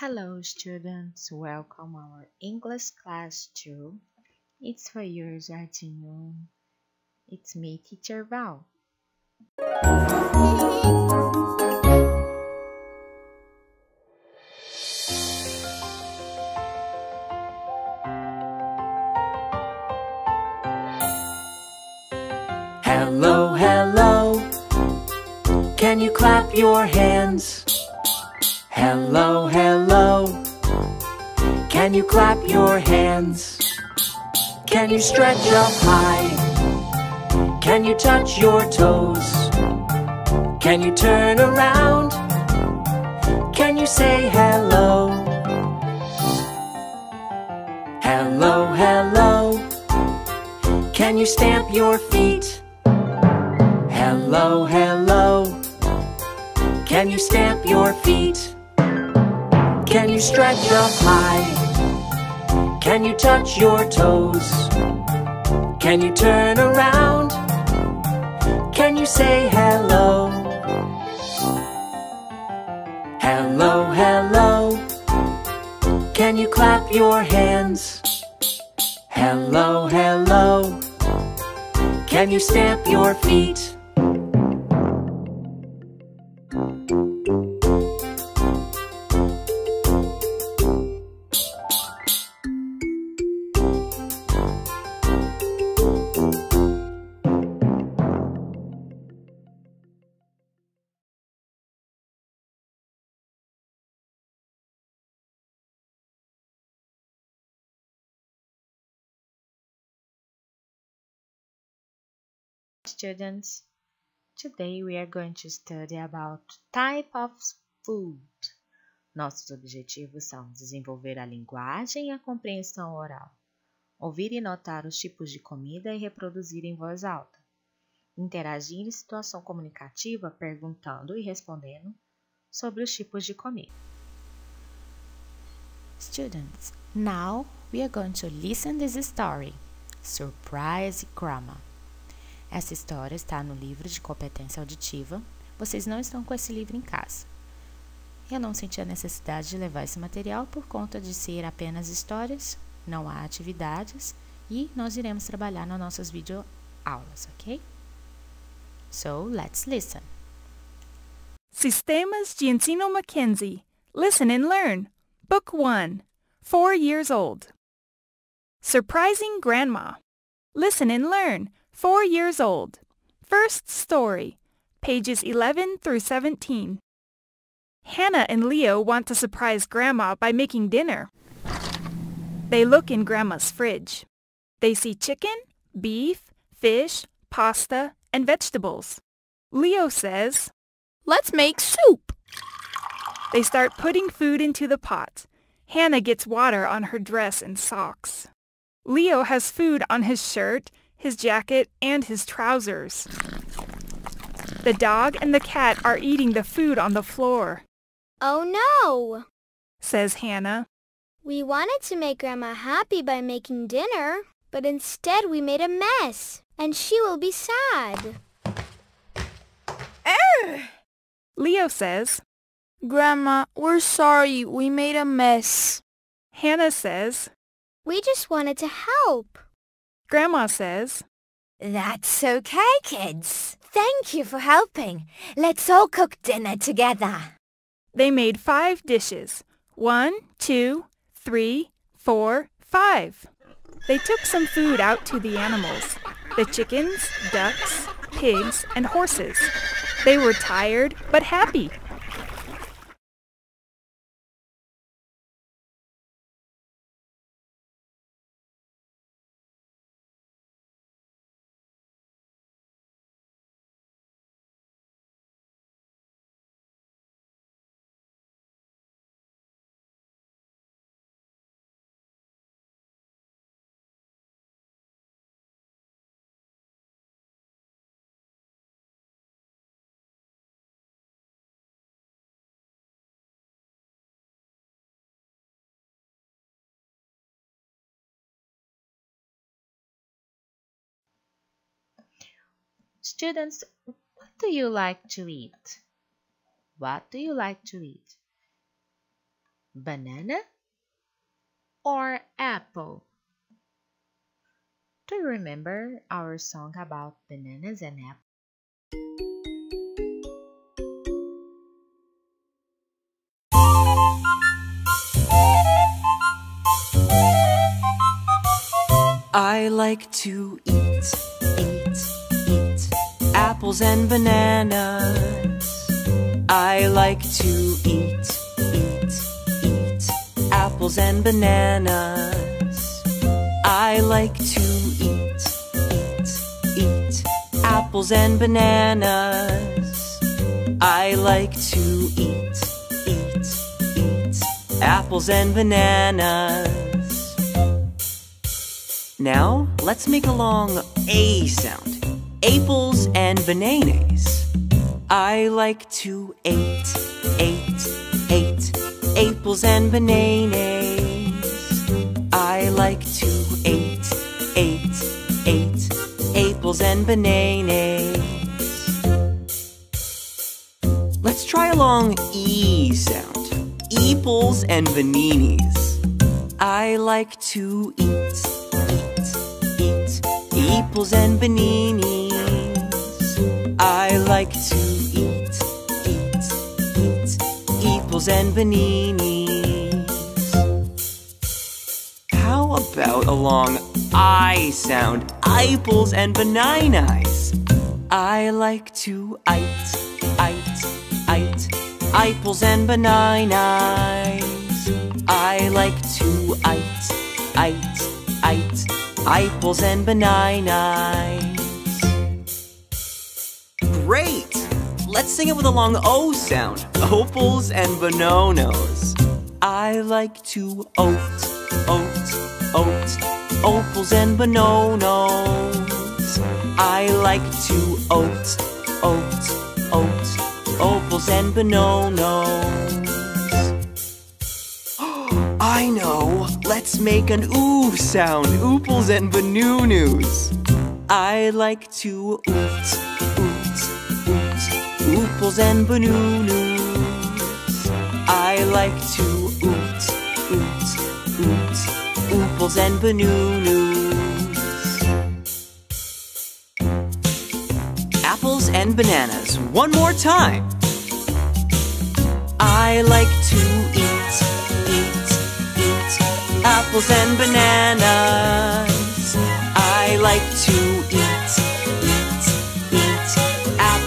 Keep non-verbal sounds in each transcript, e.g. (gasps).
Hello students, welcome our English class 2. It's four years afternoon. It's me, teacher Val. Hello, hello. Can you clap your hands? Hello, hello. Can you clap your hands? Can you stretch up high? Can you touch your toes? Can you turn around? Can you say hello? Hello, hello. Can you stamp your feet? Hello, hello. Can you stamp your feet? Can you stretch up high? Can you touch your toes? Can you turn around? Can you say hello? Hello, hello. Can you clap your hands? Hello, hello. Can you stamp your feet? Students, today we are going to study about type of food. Nossos objetivos são desenvolver a linguagem e a compreensão oral, ouvir e notar os tipos de comida e reproduzir em voz alta, interagir em situação comunicativa perguntando e respondendo sobre os tipos de comida. Students, now we are going to listen this story. Surprise Grandma. Essa história está no livro de competência auditiva. Vocês não estão com esse livro em casa. Eu não senti a necessidade de levar esse material por conta de ser apenas histórias, não há atividades e nós iremos trabalhar nas nossas videoaulas, ok? So, let's listen. Sistemas de Ensino Mackenzie. Listen and Learn. Book 1. Four years old. Surprising Grandma. Listen and Learn. Four years old. First story. Pages 11 through 17. Hannah and Leo want to surprise Grandma by making dinner. They look in Grandma's fridge. They see chicken, beef, fish, pasta, and vegetables. Leo says, Let's make soup. They start putting food into the pot. Hannah gets water on her dress and socks. Leo has food on his shirt, his jacket, and his trousers. The dog and the cat are eating the food on the floor, Oh no! says Hannah. We wanted to make Grandma happy by making dinner, but instead we made a mess, and she will be sad. Leo says. Grandma, we're sorry we made a mess. Hannah says. We just wanted to help. Grandma says. That's okay, kids. Thank you for helping. Let's all cook dinner together. They made five dishes. One, two, three, four, five. They took some food out to the animals. The chickens, ducks, pigs, and horses. They were tired but happy. Students, what do you like to eat? What do you like to eat? banana or apple? Do you remember our song about bananas and apples? I like to eat, eat, apples and bananas. I like to eat, eat, eat apples and bananas. I like to eat, eat, eat apples and bananas. I like to eat, eat, eat apples and bananas. Now, let's make a long A sound. Apples and bananas. I like to eat, eat, eat apples and bananas. I like to eat, eat, eat apples and bananas. Let's try a long E sound. Apples and bananas. I like to eat, eat, eat apples and bananas. I like to eat, eat, eat apples and bananas. How about a long I sound? Apples and bananas. I like to eat, eat, eat apples and bananas. I like to eat, eat, eat apples and bananas. Let's sing it with a long O sound. Opals and bananas. I like to oat, oat, oat, opals and bananas. I like to oat, oat, oat, opals and bananas. (gasps) I know. Let's make an oo sound. Ooples and bananas. I like to oot, ooples and bananas. I like to oot, oot, oot, ooples and bananas. Apples and bananas. One more time. I like to eat, eat, eat apples and bananas. I like to eat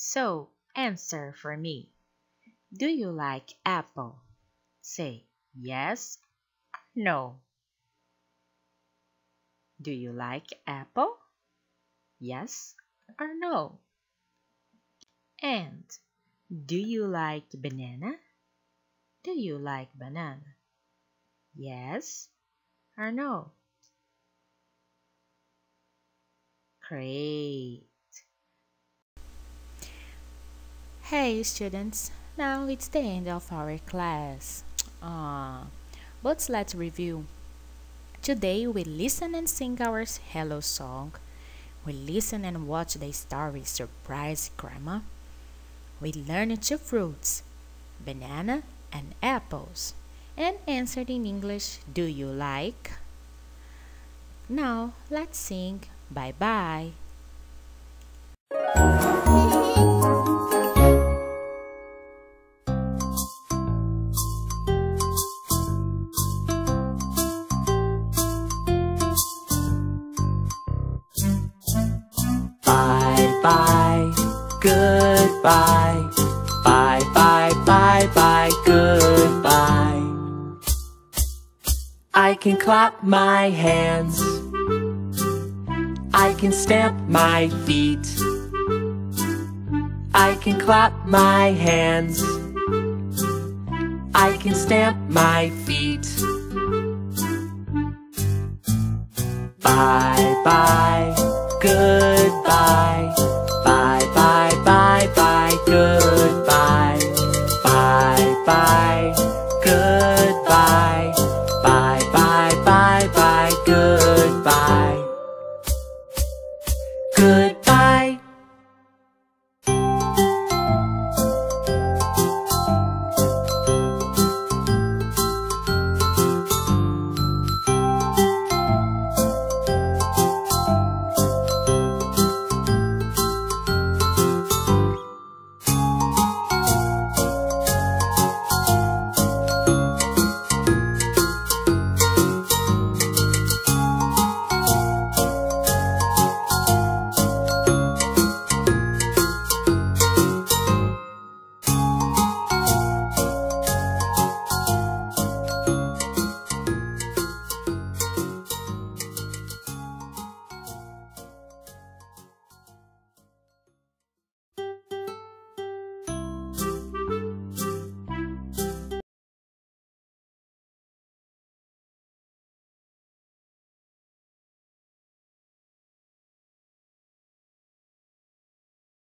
So, answer for me. Do you like apple? Say yes or no. Do you like apple? Yes or no? And do you like banana? Do you like banana? Yes or no? Great. Hey students, now it's the end of our class. Uh, but let's review. Today we listen and sing our hello song. We listen and watch the story Surprise Grandma. We learned two fruits, banana and apples, and answered in English, Do you like? Now let's sing bye bye. Bye bye, goodbye. Bye bye bye bye, goodbye. I can clap my hands. I can stamp my feet. I can clap my hands. I can stamp my feet. Bye bye, goodbye.